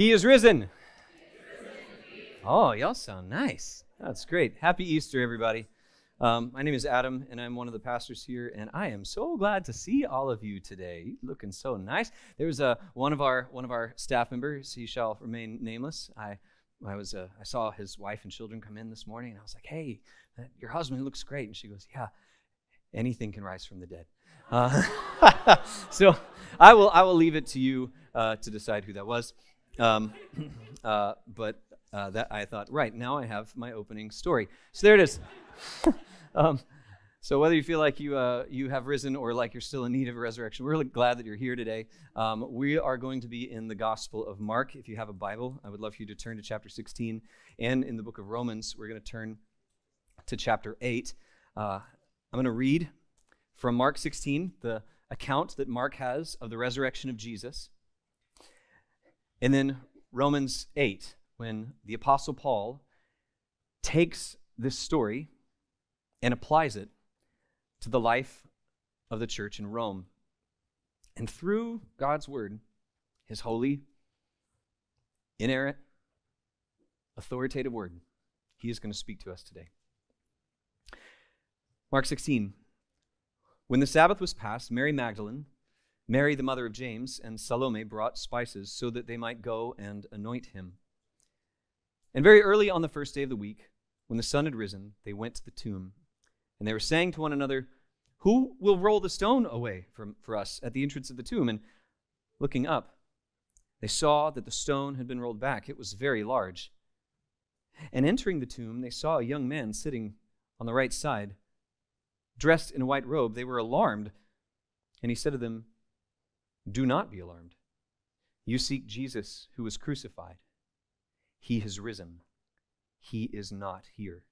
He is risen. Oh, y'all sound nice. That's great. Happy Easter, everybody. Um, my name is Adam, and I'm one of the pastors here, and I am so glad to see all of you today. You're looking so nice. There's a one of our one of our staff members. He shall remain nameless. I I was uh, I saw his wife and children come in this morning, and I was like, "Hey, your husband looks great." And she goes, "Yeah, anything can rise from the dead." Uh, so I will I will leave it to you uh, to decide who that was. Um, uh, but uh, that I thought, right now I have my opening story. So there it is. um, so whether you feel like you uh, you have risen or like you're still in need of a resurrection, we're really glad that you're here today. Um, we are going to be in the Gospel of Mark. If you have a Bible, I would love for you to turn to chapter 16, and in the book of Romans, we're going to turn to chapter 8. Uh, I'm going to read from Mark 16, the account that Mark has of the resurrection of Jesus. And then Romans 8, when the Apostle Paul takes this story and applies it to the life of the church in Rome. And through God's word, his holy, inerrant, authoritative word, he is going to speak to us today. Mark 16, when the Sabbath was past, Mary Magdalene, Mary the mother of James, and Salome brought spices so that they might go and anoint him. And very early on the first day of the week, when the sun had risen, they went to the tomb. And they were saying to one another, Who will roll the stone away from, for us at the entrance of the tomb? And looking up, they saw that the stone had been rolled back. It was very large. And entering the tomb, they saw a young man sitting on the right side dressed in a white robe, they were alarmed. And he said to them, Do not be alarmed. You seek Jesus who was crucified. He has risen. He is not here.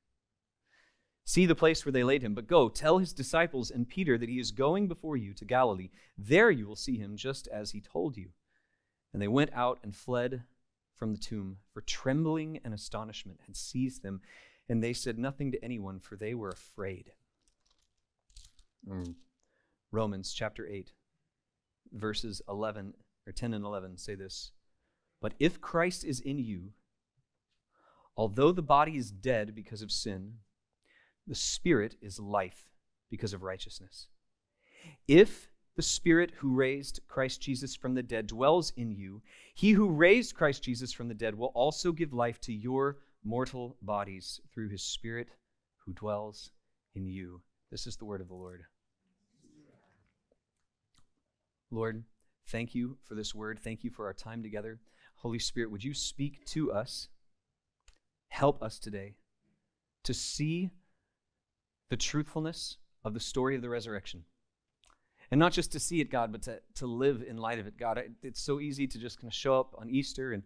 See the place where they laid him, but go, tell his disciples and Peter that he is going before you to Galilee. There you will see him just as he told you. And they went out and fled from the tomb, for trembling and astonishment had seized them, and they said nothing to anyone, for they were afraid. Mm. Romans chapter 8, verses 11 or 10 and 11 say this But if Christ is in you, although the body is dead because of sin, the spirit is life because of righteousness. If the Spirit who raised Christ Jesus from the dead dwells in you, he who raised Christ Jesus from the dead will also give life to your mortal bodies through his Spirit who dwells in you. This is the word of the Lord. Lord, thank you for this word. Thank you for our time together. Holy Spirit, would you speak to us? Help us today to see the truthfulness of the story of the resurrection. And not just to see it, God, but to, to live in light of it. God, it's so easy to just kind of show up on Easter and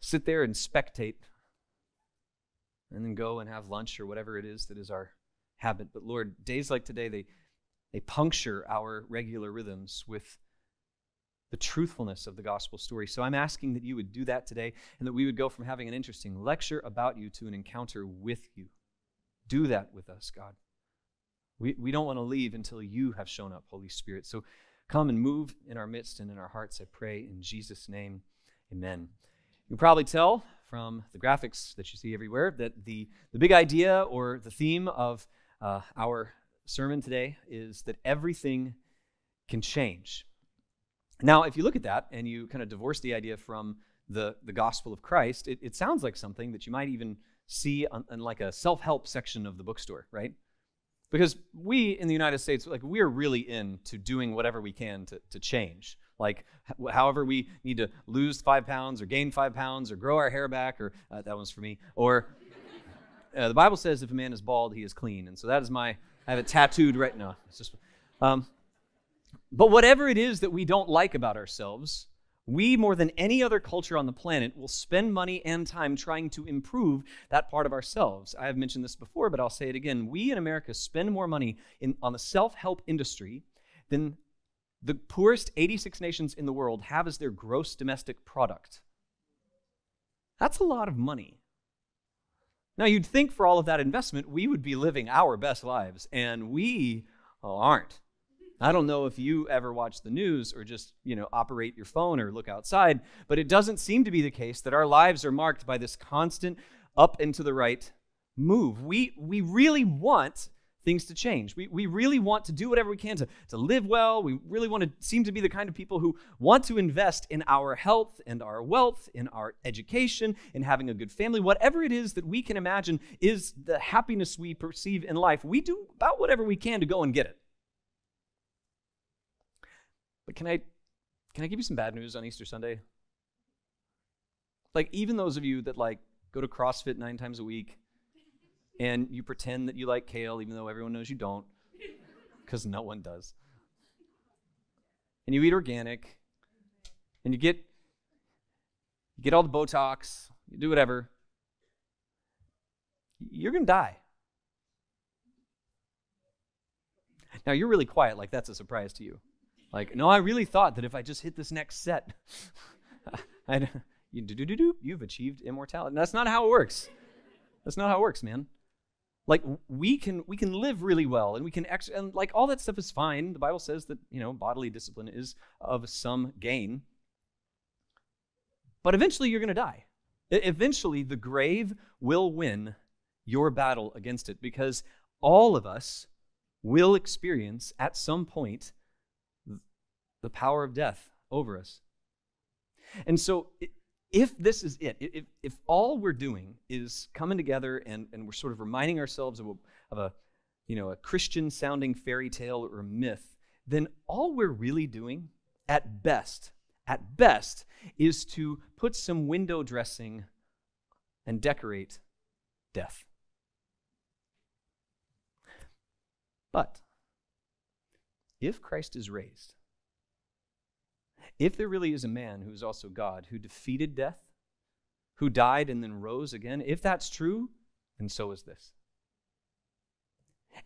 sit there and spectate and then go and have lunch or whatever it is that is our habit. But Lord, days like today, they, they puncture our regular rhythms with the truthfulness of the gospel story. So I'm asking that you would do that today and that we would go from having an interesting lecture about you to an encounter with you. Do that with us, God. We, we don't want to leave until you have shown up, Holy Spirit. So come and move in our midst and in our hearts, I pray, in Jesus' name. Amen. You can probably tell from the graphics that you see everywhere that the, the big idea or the theme of uh, our sermon today is that everything can change. Now, if you look at that and you kind of divorce the idea from the, the gospel of Christ, it, it sounds like something that you might even see on, on like a self-help section of the bookstore, right? Because we in the United States, like we're really into doing whatever we can to, to change. Like however we need to lose five pounds or gain five pounds or grow our hair back, or uh, that one's for me, or uh, the Bible says if a man is bald, he is clean. And so that is my, I have it tattooed right now. Um, but whatever it is that we don't like about ourselves, we, more than any other culture on the planet, will spend money and time trying to improve that part of ourselves. I have mentioned this before, but I'll say it again. We in America spend more money in, on the self help industry than the poorest 86 nations in the world have as their gross domestic product. That's a lot of money. Now, you'd think for all of that investment, we would be living our best lives, and we aren't. I don't know if you ever watch the news or just, you know, operate your phone or look outside, but it doesn't seem to be the case that our lives are marked by this constant up and to the right move. We we really want things to change. We, we really want to do whatever we can to, to live well. We really want to seem to be the kind of people who want to invest in our health and our wealth, in our education, in having a good family. Whatever it is that we can imagine is the happiness we perceive in life, we do about whatever we can to go and get it. But can I can I give you some bad news on Easter Sunday? Like even those of you that like go to CrossFit 9 times a week and you pretend that you like kale even though everyone knows you don't because no one does. And you eat organic and you get you get all the botox, you do whatever. You're to die. Now you're really quiet like that's a surprise to you. Like, no, I really thought that if I just hit this next set, I'd, you do do do do, you've achieved immortality. And that's not how it works. That's not how it works, man. Like we can we can live really well and we can ex- and like all that stuff is fine. The Bible says that you know bodily discipline is of some gain. But eventually you're going to die. Eventually the grave will win your battle against it because all of us will experience at some point the power of death over us. And so, if this is it, if, if all we're doing is coming together and, and we're sort of reminding ourselves of a, of a, you know, a Christian sounding fairy tale or myth, then all we're really doing, at best, at best, is to put some window dressing and decorate death. But if Christ is raised, if there really is a man who's also God, who defeated death, who died and then rose again, if that's true, then so is this.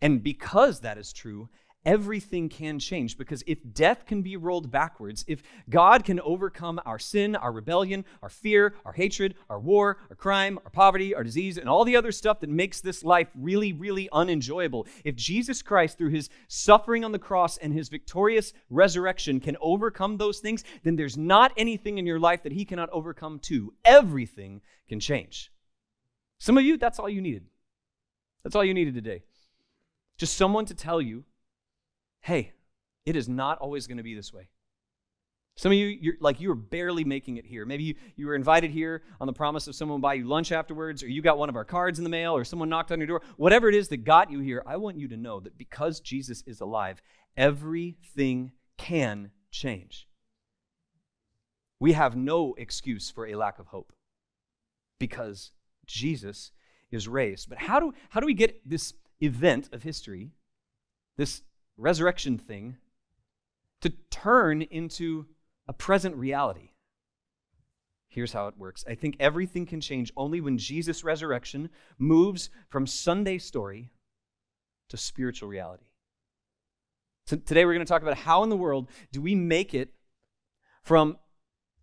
And because that is true, everything can change because if death can be rolled backwards, if God can overcome our sin, our rebellion, our fear, our hatred, our war, our crime, our poverty, our disease, and all the other stuff that makes this life really, really unenjoyable, if Jesus Christ, through his suffering on the cross and his victorious resurrection, can overcome those things, then there's not anything in your life that he cannot overcome too. Everything can change. Some of you, that's all you needed. That's all you needed today. Just someone to tell you hey, it is not always going to be this way. Some of you, you're like you were barely making it here. Maybe you, you were invited here on the promise of someone buy you lunch afterwards, or you got one of our cards in the mail, or someone knocked on your door. Whatever it is that got you here, I want you to know that because Jesus is alive, everything can change. We have no excuse for a lack of hope because Jesus is raised. But how do, how do we get this event of history, this resurrection thing to turn into a present reality. Here's how it works. I think everything can change only when Jesus' resurrection moves from Sunday story to spiritual reality. So today we're going to talk about how in the world do we make it from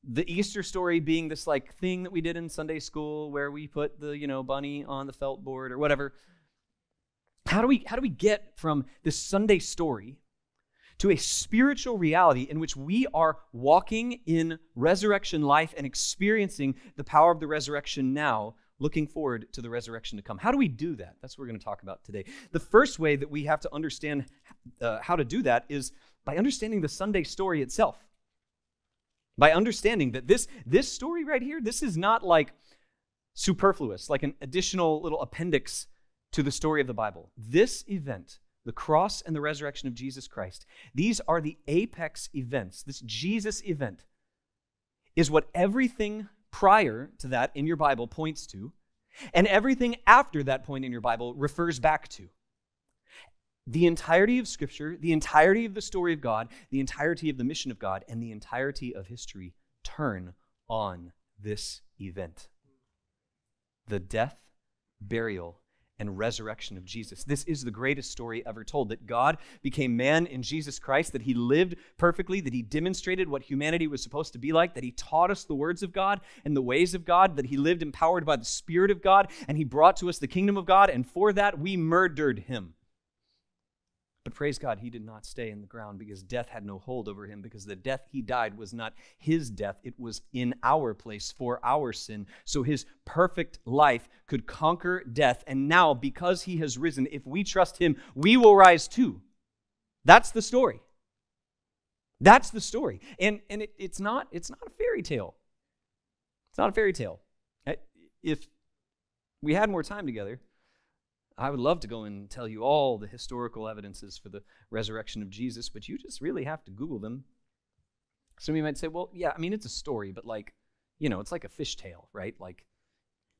the Easter story being this like thing that we did in Sunday school where we put the, you know, bunny on the felt board or whatever how do we, how do we get from this Sunday story to a spiritual reality in which we are walking in resurrection life and experiencing the power of the resurrection now, looking forward to the resurrection to come? How do we do that? That's what we're going to talk about today. The first way that we have to understand uh, how to do that is by understanding the Sunday story itself. By understanding that this, this story right here, this is not like superfluous, like an additional little appendix to the story of the Bible. This event, the cross and the resurrection of Jesus Christ, these are the apex events. This Jesus event is what everything prior to that in your Bible points to, and everything after that point in your Bible refers back to. The entirety of Scripture, the entirety of the story of God, the entirety of the mission of God, and the entirety of history turn on this event the death, burial, and resurrection of Jesus. This is the greatest story ever told that God became man in Jesus Christ, that he lived perfectly, that he demonstrated what humanity was supposed to be like, that he taught us the words of God and the ways of God, that he lived empowered by the Spirit of God, and he brought to us the kingdom of God, and for that we murdered him. But praise God, he did not stay in the ground because death had no hold over him, because the death he died was not his death, it was in our place for our sin. So his perfect life could conquer death. And now, because he has risen, if we trust him, we will rise too. That's the story. That's the story. And, and it, it's, not, it's not a fairy tale. It's not a fairy tale. If we had more time together, I would love to go and tell you all the historical evidences for the resurrection of Jesus, but you just really have to Google them. Some of you might say, well, yeah, I mean, it's a story, but like, you know, it's like a fish tale, right? Like,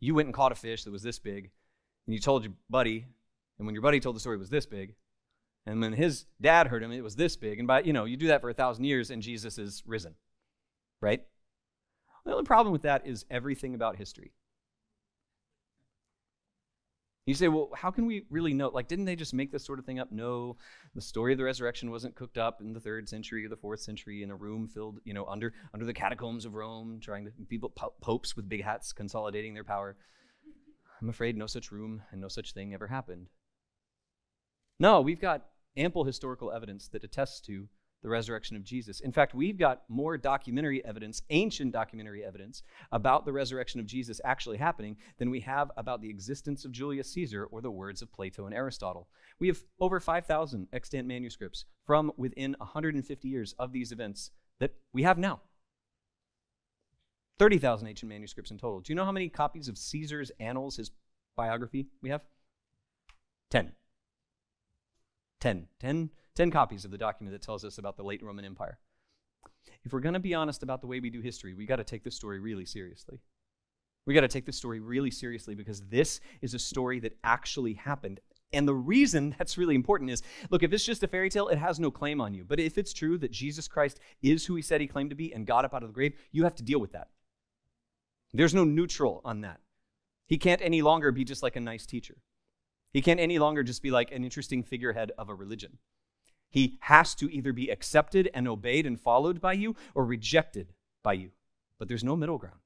you went and caught a fish that was this big, and you told your buddy, and when your buddy told the story, it was this big. And when his dad heard him, it was this big. And by, you know, you do that for a thousand years, and Jesus is risen, right? The only problem with that is everything about history. You say, well, how can we really know? Like, didn't they just make this sort of thing up? No, the story of the resurrection wasn't cooked up in the third century or the fourth century in a room filled, you know, under under the catacombs of Rome, trying to people popes with big hats consolidating their power. I'm afraid no such room and no such thing ever happened. No, we've got ample historical evidence that attests to the resurrection of Jesus. In fact, we've got more documentary evidence, ancient documentary evidence, about the resurrection of Jesus actually happening than we have about the existence of Julius Caesar or the words of Plato and Aristotle. We have over 5,000 extant manuscripts from within 150 years of these events that we have now. 30,000 ancient manuscripts in total. Do you know how many copies of Caesar's Annals, his biography, we have? 10. 10. 10 10 copies of the document that tells us about the late Roman Empire. If we're going to be honest about the way we do history, we got to take this story really seriously. We got to take this story really seriously because this is a story that actually happened. And the reason that's really important is look, if it's just a fairy tale, it has no claim on you. But if it's true that Jesus Christ is who he said he claimed to be and got up out of the grave, you have to deal with that. There's no neutral on that. He can't any longer be just like a nice teacher. He can't any longer just be like an interesting figurehead of a religion. He has to either be accepted and obeyed and followed by you or rejected by you. But there's no middle ground.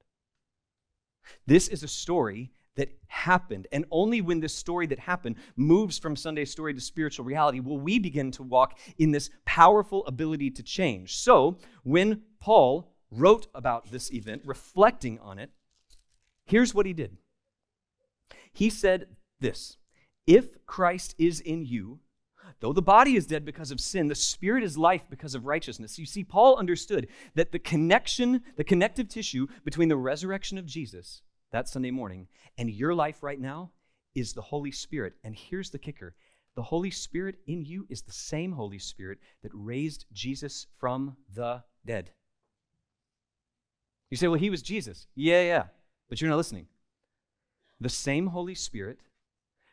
This is a story that happened. And only when this story that happened moves from Sunday story to spiritual reality will we begin to walk in this powerful ability to change. So, when Paul wrote about this event, reflecting on it, here's what he did. He said this If Christ is in you, Though the body is dead because of sin, the spirit is life because of righteousness. You see, Paul understood that the connection, the connective tissue between the resurrection of Jesus that Sunday morning and your life right now is the Holy Spirit. And here's the kicker the Holy Spirit in you is the same Holy Spirit that raised Jesus from the dead. You say, well, he was Jesus. Yeah, yeah. But you're not listening. The same Holy Spirit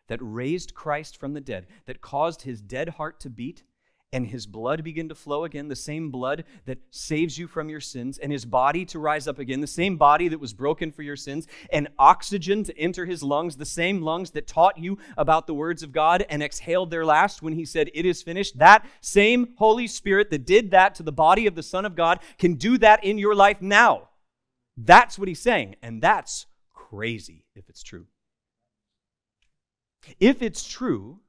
that raised Christ from the dead, that caused his dead heart to beat and his blood begin to flow again, the same blood that saves you from your sins, and his body to rise up again, the same body that was broken for your sins, and oxygen to enter his lungs, the same lungs that taught you about the words of God and exhaled their last when he said, It is finished. That same Holy Spirit that did that to the body of the Son of God can do that in your life now. That's what he's saying, and that's crazy if it's true. If it's true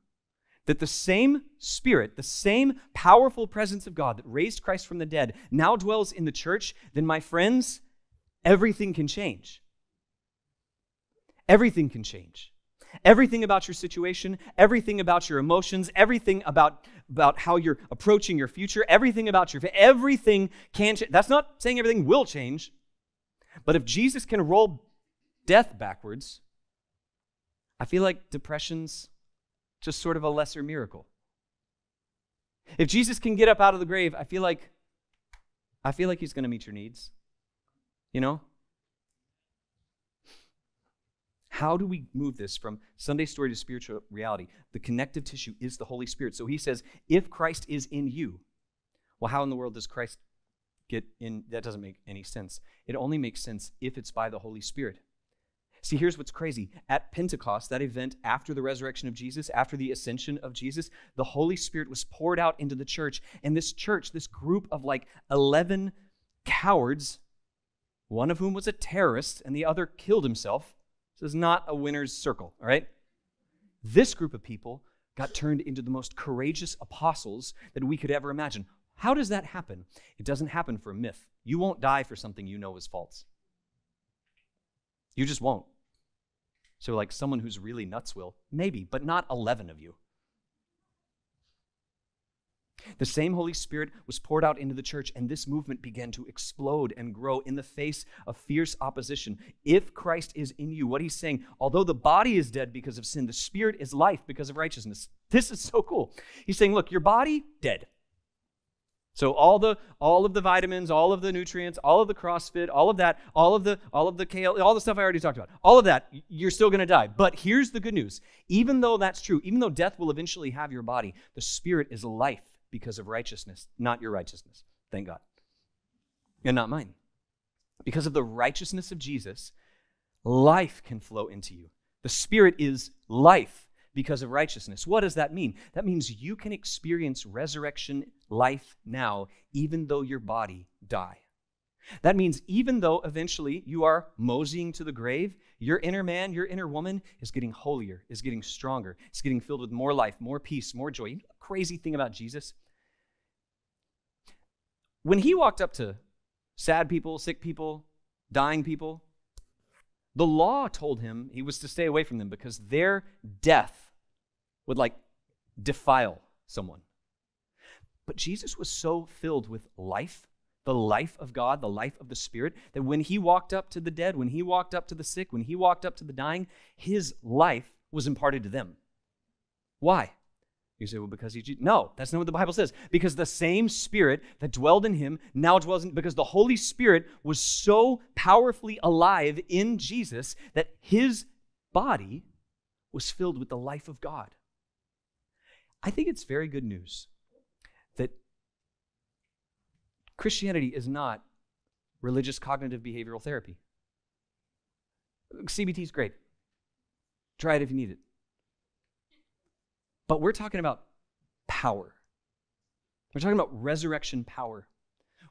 that the same Spirit, the same powerful presence of God that raised Christ from the dead now dwells in the church, then, my friends, everything can change. Everything can change. Everything about your situation, everything about your emotions, everything about, about how you're approaching your future, everything about your everything can change. That's not saying everything will change, but if Jesus can roll death backwards, I feel like depression's just sort of a lesser miracle. If Jesus can get up out of the grave, I feel like I feel like he's going to meet your needs. You know? How do we move this from Sunday story to spiritual reality? The connective tissue is the Holy Spirit. So he says, if Christ is in you, well, how in the world does Christ get in? That doesn't make any sense. It only makes sense if it's by the Holy Spirit. See, here's what's crazy. At Pentecost, that event after the resurrection of Jesus, after the ascension of Jesus, the Holy Spirit was poured out into the church. And this church, this group of like 11 cowards, one of whom was a terrorist and the other killed himself. This is not a winner's circle, all right? This group of people got turned into the most courageous apostles that we could ever imagine. How does that happen? It doesn't happen for a myth. You won't die for something you know is false. You just won't. So, like someone who's really nuts will, maybe, but not 11 of you. The same Holy Spirit was poured out into the church, and this movement began to explode and grow in the face of fierce opposition. If Christ is in you, what he's saying, although the body is dead because of sin, the spirit is life because of righteousness. This is so cool. He's saying, look, your body, dead. So all the all of the vitamins, all of the nutrients, all of the CrossFit, all of that, all of the all of the kale, all the stuff I already talked about, all of that, you're still going to die. But here's the good news: even though that's true, even though death will eventually have your body, the spirit is life because of righteousness, not your righteousness. Thank God. And not mine. Because of the righteousness of Jesus, life can flow into you. The Spirit is life because of righteousness. What does that mean? That means you can experience resurrection life now, even though your body die. That means even though eventually you are moseying to the grave, your inner man, your inner woman is getting holier, is getting stronger, is getting filled with more life, more peace, more joy. You know crazy thing about Jesus? When he walked up to sad people, sick people, dying people, the law told him he was to stay away from them because their death would like defile someone. But Jesus was so filled with life the life of God, the life of the Spirit, that when he walked up to the dead, when he walked up to the sick, when he walked up to the dying, his life was imparted to them. Why? You say, well, because he. No, that's not what the Bible says. Because the same Spirit that dwelled in him now dwells in. Because the Holy Spirit was so powerfully alive in Jesus that his body was filled with the life of God. I think it's very good news that Christianity is not religious cognitive behavioral therapy. CBT is great. Try it if you need it. But we're talking about power. We're talking about resurrection power,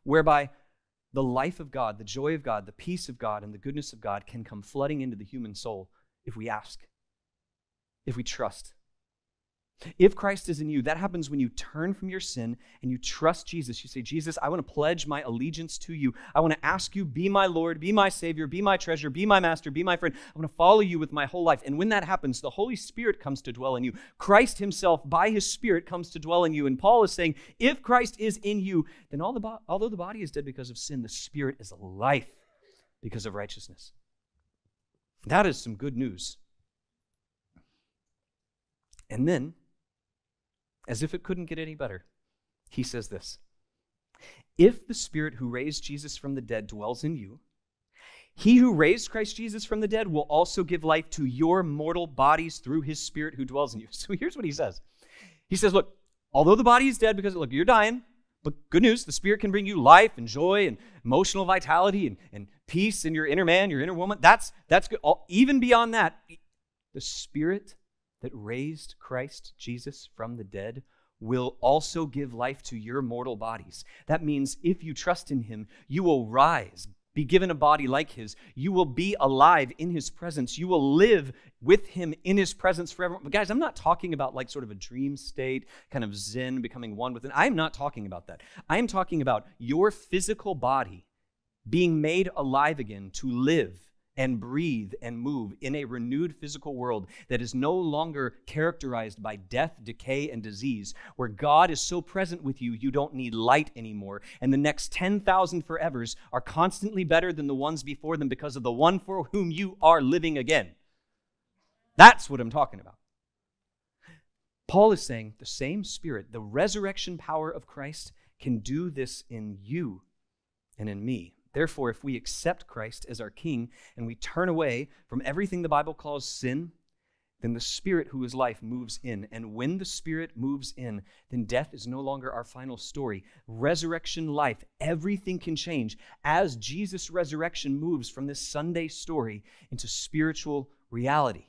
whereby the life of God, the joy of God, the peace of God, and the goodness of God can come flooding into the human soul if we ask, if we trust, if Christ is in you, that happens when you turn from your sin and you trust Jesus. You say, Jesus, I want to pledge my allegiance to you. I want to ask you, be my Lord, be my Savior, be my treasure, be my master, be my friend. I want to follow you with my whole life. And when that happens, the Holy Spirit comes to dwell in you. Christ himself, by his Spirit, comes to dwell in you. And Paul is saying, if Christ is in you, then all the bo- although the body is dead because of sin, the Spirit is life because of righteousness. That is some good news. And then, as if it couldn't get any better. He says this If the Spirit who raised Jesus from the dead dwells in you, he who raised Christ Jesus from the dead will also give life to your mortal bodies through his Spirit who dwells in you. So here's what he says He says, Look, although the body is dead because, look, you're dying, but good news, the Spirit can bring you life and joy and emotional vitality and, and peace in your inner man, your inner woman. That's, that's good. All, even beyond that, the Spirit that raised Christ Jesus from the dead will also give life to your mortal bodies. That means if you trust in him, you will rise, be given a body like his. You will be alive in his presence. You will live with him in his presence forever. But guys, I'm not talking about like sort of a dream state, kind of zen, becoming one with it. I'm not talking about that. I am talking about your physical body being made alive again to live and breathe and move in a renewed physical world that is no longer characterized by death, decay, and disease, where God is so present with you, you don't need light anymore. And the next 10,000 forevers are constantly better than the ones before them because of the one for whom you are living again. That's what I'm talking about. Paul is saying the same Spirit, the resurrection power of Christ, can do this in you and in me. Therefore, if we accept Christ as our King and we turn away from everything the Bible calls sin, then the Spirit who is life moves in. And when the Spirit moves in, then death is no longer our final story. Resurrection life, everything can change as Jesus' resurrection moves from this Sunday story into spiritual reality.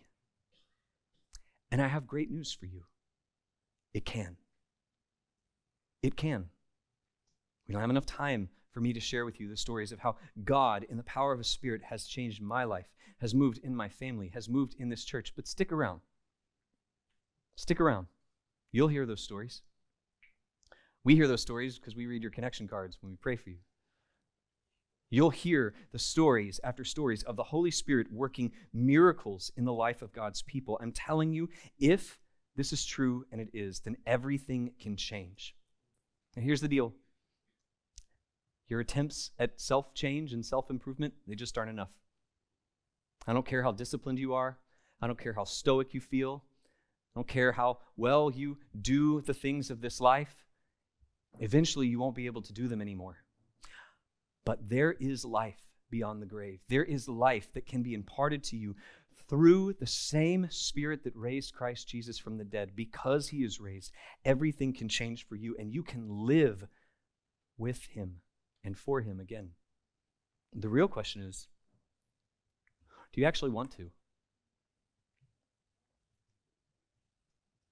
And I have great news for you it can. It can. We don't have enough time for me to share with you the stories of how God, in the power of His Spirit, has changed my life, has moved in my family, has moved in this church. But stick around. Stick around. You'll hear those stories. We hear those stories because we read your connection cards when we pray for you. You'll hear the stories after stories of the Holy Spirit working miracles in the life of God's people. I'm telling you, if this is true, and it is, then everything can change. And here's the deal your attempts at self change and self improvement, they just aren't enough. I don't care how disciplined you are, I don't care how stoic you feel, I don't care how well you do the things of this life. Eventually, you won't be able to do them anymore. But there is life beyond the grave. There is life that can be imparted to you through the same Spirit that raised Christ Jesus from the dead. Because he is raised, everything can change for you, and you can live with him and for him again. The real question is do you actually want to?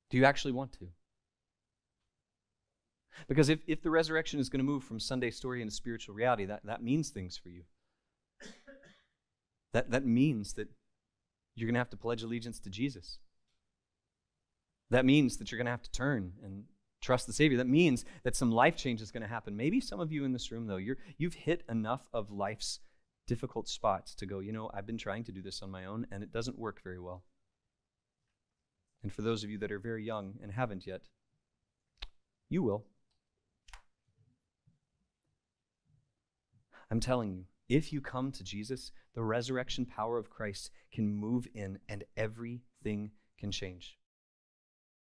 Do you actually want to? Because if, if the resurrection is going to move from Sunday story into spiritual reality, that, that means things for you. That, that means that you're going to have to pledge allegiance to Jesus. That means that you're going to have to turn and trust the Savior. That means that some life change is going to happen. Maybe some of you in this room, though, you're, you've hit enough of life's difficult spots to go, you know, I've been trying to do this on my own, and it doesn't work very well. And for those of you that are very young and haven't yet, you will. I'm telling you, if you come to Jesus, the resurrection power of Christ can move in and everything can change.